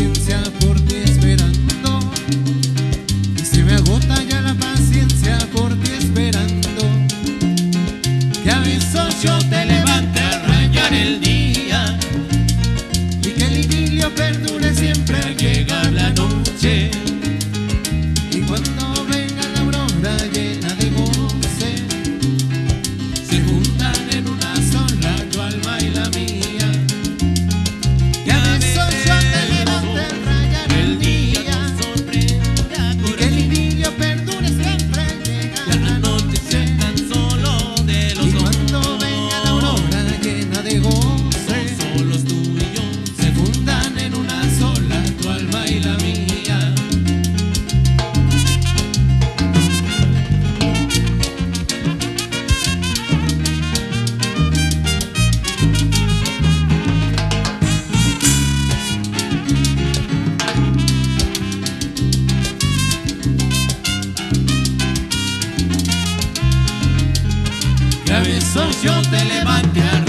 paciencia por ti esperando. Y se me agota ya la paciencia por ti esperando. Que a aviso yo te levante a rayar el día. Y que el idilio perdure siempre al llegar la noche. La yo te levante